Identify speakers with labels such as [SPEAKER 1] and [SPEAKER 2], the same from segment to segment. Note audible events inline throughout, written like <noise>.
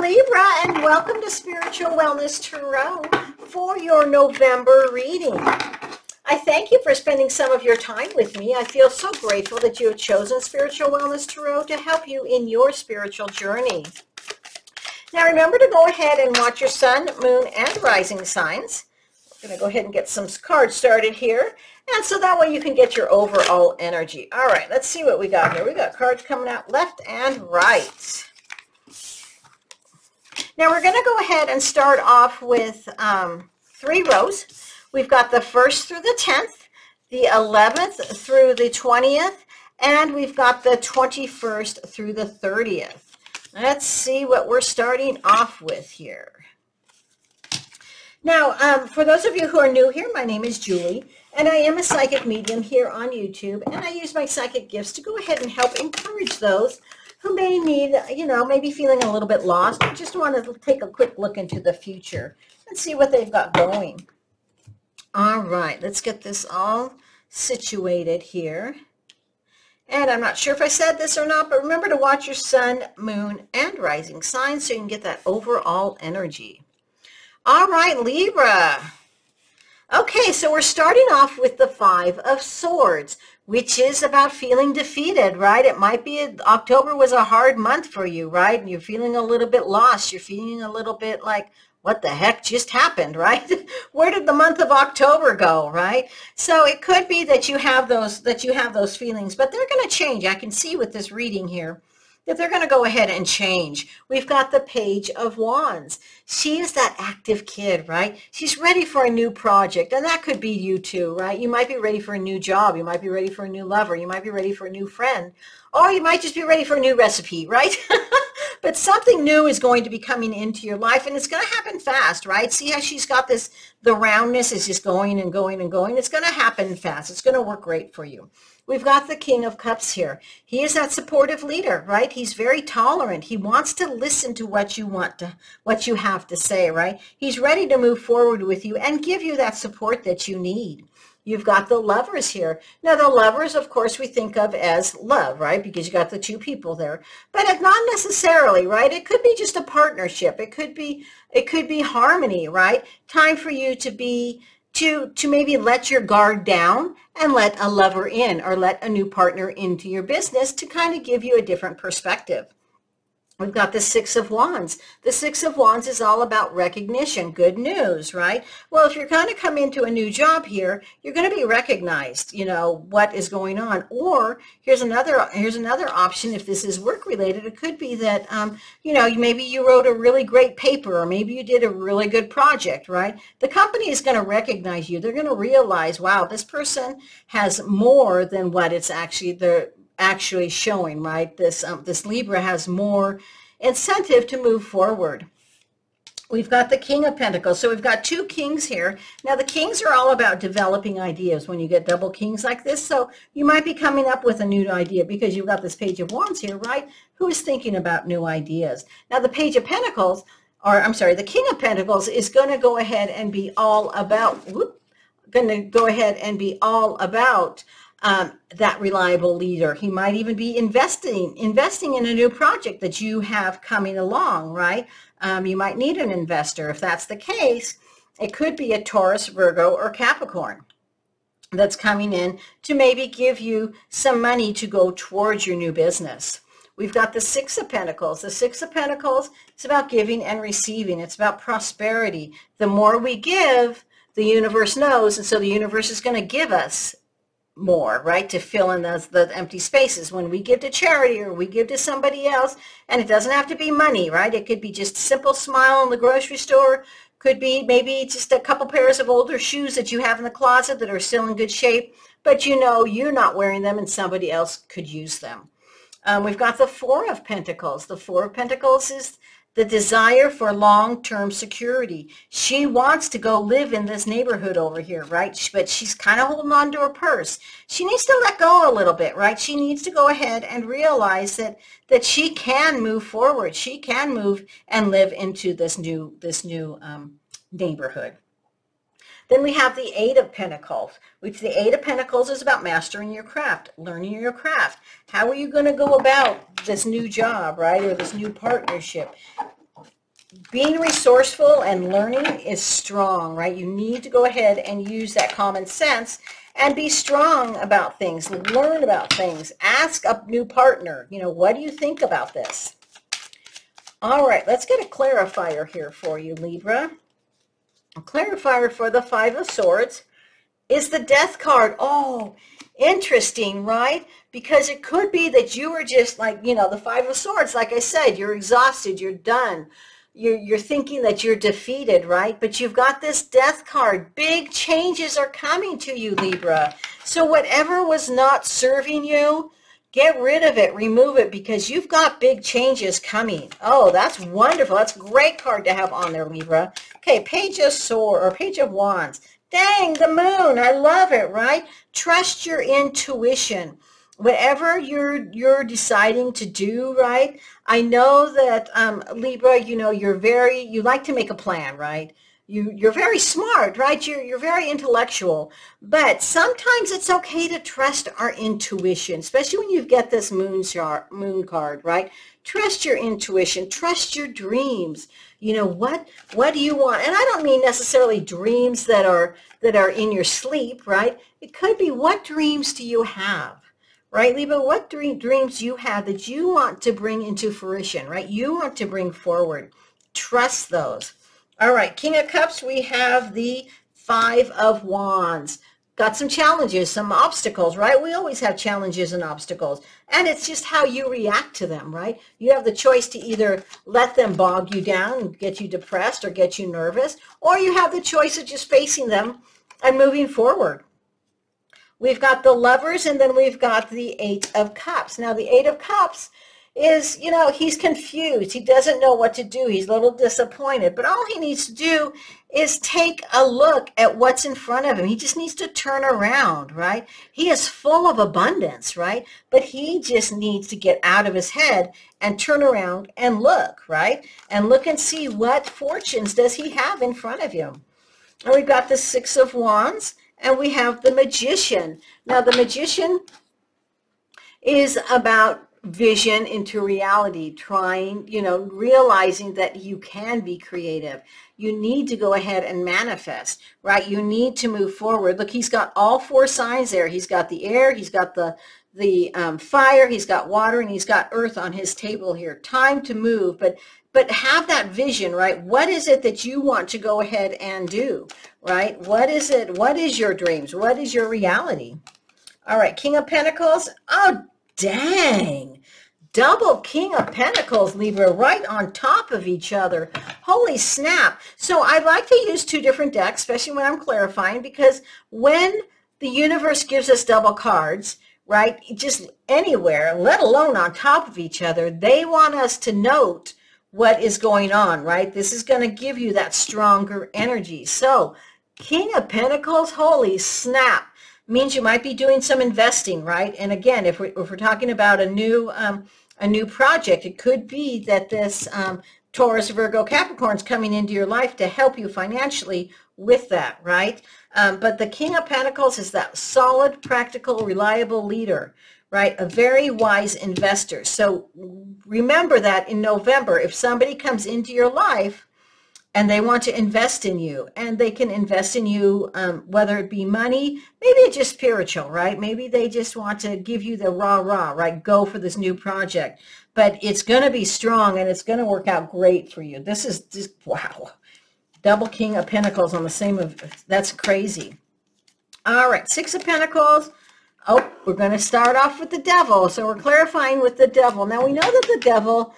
[SPEAKER 1] Libra, and welcome to Spiritual Wellness Tarot for your November reading. I thank you for spending some of your time with me. I feel so grateful that you have chosen Spiritual Wellness Tarot to help you in your spiritual journey. Now remember to go ahead and watch your sun, moon, and rising signs. I'm going to go ahead and get some cards started here. And so that way you can get your overall energy. All right, let's see what we got here. We got cards coming out left and right. Now we're going to go ahead and start off with um, three rows. We've got the 1st through the 10th, the 11th through the 20th, and we've got the 21st through the 30th. Let's see what we're starting off with here. Now, um, for those of you who are new here, my name is Julie, and I am a psychic medium here on YouTube, and I use my psychic gifts to go ahead and help encourage those who may need, you know, maybe feeling a little bit lost, or just want to take a quick look into the future and see what they've got going. All right, let's get this all situated here. And I'm not sure if I said this or not, but remember to watch your sun, moon, and rising signs so you can get that overall energy. All right, Libra. Okay, so we're starting off with the Five of Swords which is about feeling defeated, right? It might be October was a hard month for you, right? And you're feeling a little bit lost. You're feeling a little bit like, what the heck just happened, <laughs> right? Where did the month of October go, right? So it could be that you have those that you have those feelings, but they're going to change. I can see with this reading here that they're going to go ahead and change. We've got the Page of Wands. She is that active kid, right? She's ready for a new project, and that could be you too, right? You might be ready for a new job. You might be ready for a new lover. You might be ready for a new friend. Or you might just be ready for a new recipe, right? <laughs> but something new is going to be coming into your life, and it's going to happen fast, right? See how she's got this, the roundness is just going and going and going. It's going to happen fast. It's going to work great for you. We've got the King of Cups here. He is that supportive leader, right? He's very tolerant. He wants to listen to what you want to, what you have to say, right? He's ready to move forward with you and give you that support that you need. You've got the lovers here. Now, the lovers, of course, we think of as love, right? Because you got the two people there. But it's not necessarily, right? It could be just a partnership. It could be, it could be harmony, right? Time for you to be to to maybe let your guard down and let a lover in or let a new partner into your business to kind of give you a different perspective. We've got the Six of Wands. The Six of Wands is all about recognition, good news, right? Well, if you're going to come into a new job here, you're going to be recognized, you know, what is going on. Or here's another here's another option if this is work related. It could be that, um, you know, maybe you wrote a really great paper or maybe you did a really good project, right? The company is going to recognize you. They're going to realize, wow, this person has more than what it's actually, the actually showing, right? This, um, this Libra has more incentive to move forward. We've got the King of Pentacles. So we've got two kings here. Now the kings are all about developing ideas when you get double kings like this. So you might be coming up with a new idea because you've got this Page of Wands here, right? Who is thinking about new ideas? Now the Page of Pentacles, or I'm sorry, the King of Pentacles is going to go ahead and be all about, going to go ahead and be all about um, that reliable leader. He might even be investing investing in a new project that you have coming along, right? Um, you might need an investor. If that's the case, it could be a Taurus, Virgo, or Capricorn that's coming in to maybe give you some money to go towards your new business. We've got the Six of Pentacles. The Six of Pentacles is about giving and receiving. It's about prosperity. The more we give, the universe knows, and so the universe is going to give us more, right, to fill in those the empty spaces. When we give to charity or we give to somebody else, and it doesn't have to be money, right? It could be just a simple smile in the grocery store, could be maybe just a couple pairs of older shoes that you have in the closet that are still in good shape, but you know you're not wearing them and somebody else could use them. Um, we've got the Four of Pentacles. The Four of Pentacles is the desire for long-term security. She wants to go live in this neighborhood over here, right? But she's kind of holding on to her purse. She needs to let go a little bit, right? She needs to go ahead and realize that that she can move forward. She can move and live into this new this new um, neighborhood. Then we have the Eight of Pentacles, which the Eight of Pentacles is about mastering your craft, learning your craft. How are you going to go about this new job, right, or this new partnership? being resourceful and learning is strong, right? You need to go ahead and use that common sense and be strong about things, learn about things, ask a new partner, you know, what do you think about this? All right, let's get a clarifier here for you, Libra. A clarifier for the Five of Swords is the Death card. Oh, interesting, right? Because it could be that you were just like, you know, the Five of Swords, like I said, you're exhausted, you're done you're, you're thinking that you're defeated, right? But you've got this death card. Big changes are coming to you, Libra. So whatever was not serving you, get rid of it, remove it, because you've got big changes coming. Oh, that's wonderful. That's a great card to have on there, Libra. Okay, Page of Sword or Page of Wands. Dang, the moon. I love it, right? Trust your intuition whatever you're you're deciding to do right i know that um, libra you know you're very you like to make a plan right you you're very smart right you're you're very intellectual but sometimes it's okay to trust our intuition especially when you get this moon chart moon card right trust your intuition trust your dreams you know what what do you want and i don't mean necessarily dreams that are that are in your sleep right it could be what dreams do you have right, Libra? What dream, dreams you have that you want to bring into fruition, right? You want to bring forward. Trust those. All right, King of Cups, we have the Five of Wands. Got some challenges, some obstacles, right? We always have challenges and obstacles. And it's just how you react to them, right? You have the choice to either let them bog you down and get you depressed or get you nervous, or you have the choice of just facing them and moving forward. We've got the lovers and then we've got the eight of cups. Now the eight of cups is, you know, he's confused. He doesn't know what to do. He's a little disappointed. But all he needs to do is take a look at what's in front of him. He just needs to turn around, right? He is full of abundance, right? But he just needs to get out of his head and turn around and look, right? And look and see what fortunes does he have in front of him. And we've got the Six of Wands and we have the magician. Now the magician is about vision into reality, trying, you know, realizing that you can be creative. You need to go ahead and manifest, right? You need to move forward. Look, he's got all four signs there. He's got the air, he's got the the um, fire, he's got water, and he's got earth on his table here. Time to move, but but have that vision, right? What is it that you want to go ahead and do, right? What is it? What is your dreams? What is your reality? All right, King of Pentacles. Oh, dang. Double King of Pentacles, Libra, right on top of each other. Holy snap. So I like to use two different decks, especially when I'm clarifying, because when the universe gives us double cards, right, just anywhere, let alone on top of each other, they want us to note what is going on, right? This is going to give you that stronger energy. So King of Pentacles, holy snap, means you might be doing some investing, right? And again, if we're, if we're talking about a new um, a new project, it could be that this um, Taurus, Virgo, Capricorn is coming into your life to help you financially with that, right? Um, but the King of Pentacles is that solid, practical, reliable leader, right? A very wise investor. So remember that in November, if somebody comes into your life and they want to invest in you and they can invest in you, um, whether it be money, maybe it's just spiritual, right? Maybe they just want to give you the rah rah, right? Go for this new project, but it's going to be strong and it's going to work out great for you. This is just, wow. Double King of Pentacles on the same of, that's crazy. All right, Six of Pentacles, Oh, we're going to start off with the devil. So we're clarifying with the devil. Now we know that the devil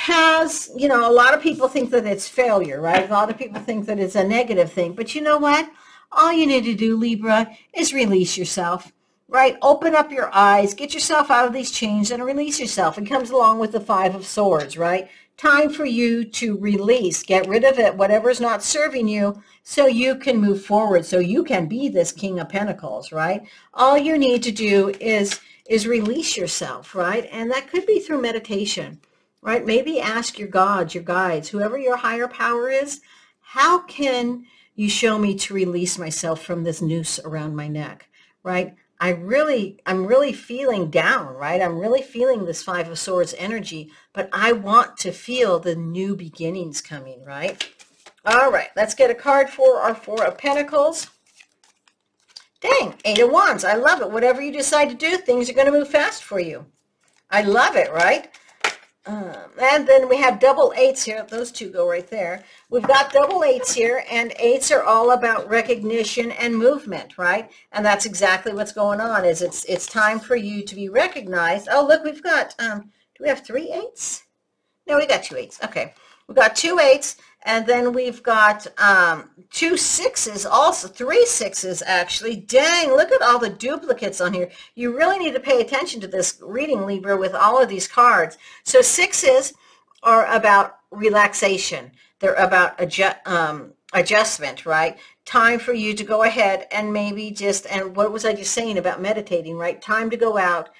[SPEAKER 1] has, you know, a lot of people think that it's failure, right? A lot of people think that it's a negative thing. But you know what? All you need to do, Libra, is release yourself, right? Open up your eyes, get yourself out of these chains and release yourself. It comes along with the Five of Swords, right? Time for you to release, get rid of it, whatever's not serving you, so you can move forward, so you can be this King of Pentacles, right? All you need to do is, is release yourself, right? And that could be through meditation, right? Maybe ask your gods, your guides, whoever your higher power is, how can you show me to release myself from this noose around my neck, right? I really, I'm really feeling down, right? I'm really feeling this Five of Swords energy, but I want to feel the new beginnings coming, right? All right, let's get a card for our Four of Pentacles. Dang, Eight of Wands. I love it. Whatever you decide to do, things are going to move fast for you. I love it, right? Um, and then we have double eights here. Those two go right there. We've got double eights here, and eights are all about recognition and movement, right? And that's exactly what's going on. Is it's it's time for you to be recognized. Oh, look, we've got. Um, do we have three eights? No, we got two eights. Okay, we've got two eights, and then we've got um, two sixes, also three sixes actually. Dang, look at all the duplicates on here. You really need to pay attention to this reading, Libra, with all of these cards. So sixes are about relaxation. They're about adjust, um, adjustment, right? Time for you to go ahead and maybe just, and what was I just saying about meditating, right? Time to go out,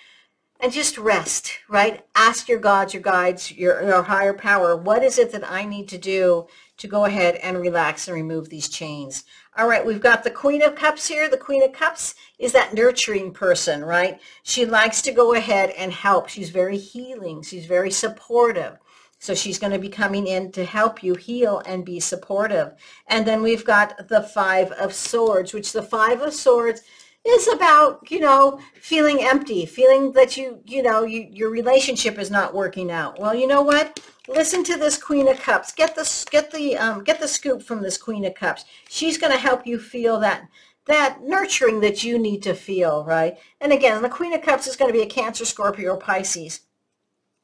[SPEAKER 1] and just rest, right? Ask your gods, your guides, your, your higher power, what is it that I need to do to go ahead and relax and remove these chains? All right, we've got the Queen of Cups here. The Queen of Cups is that nurturing person, right? She likes to go ahead and help. She's very healing. She's very supportive. So she's going to be coming in to help you heal and be supportive. And then we've got the Five of Swords, which the Five of Swords is about, you know, feeling empty, feeling that you, you know, you, your relationship is not working out. Well, you know what? Listen to this Queen of Cups. Get the, get the, um, get the scoop from this Queen of Cups. She's going to help you feel that, that nurturing that you need to feel, right? And again, the Queen of Cups is going to be a Cancer, Scorpio, or Pisces.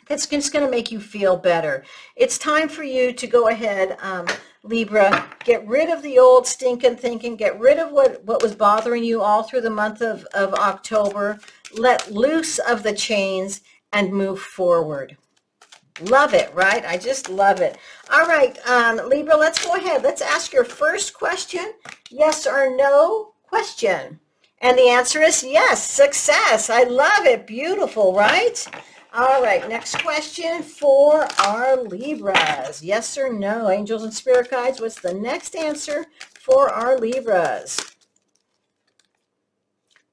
[SPEAKER 1] That's just going to make you feel better. It's time for you to go ahead, um, Libra, get rid of the old stinking thinking, get rid of what, what was bothering you all through the month of, of October, let loose of the chains and move forward. Love it, right? I just love it. All right, um, Libra, let's go ahead. Let's ask your first question, yes or no question. And the answer is yes, success. I love it. Beautiful, right? All right, next question for our Libras. Yes or no? Angels and spirit guides, what's the next answer for our Libras?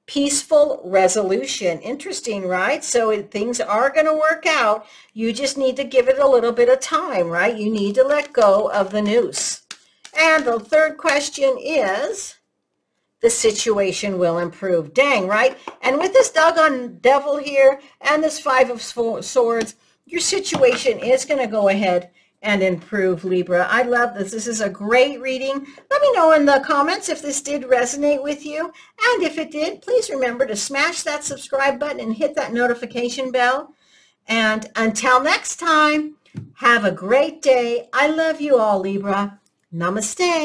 [SPEAKER 1] Peaceful resolution. Interesting, right? So things are going to work out. You just need to give it a little bit of time, right? You need to let go of the noose. And the third question is, the situation will improve. Dang, right? And with this doggone devil here and this five of swords, your situation is going to go ahead and improve, Libra. I love this. This is a great reading. Let me know in the comments if this did resonate with you. And if it did, please remember to smash that subscribe button and hit that notification bell. And until next time, have a great day. I love you all, Libra. Namaste.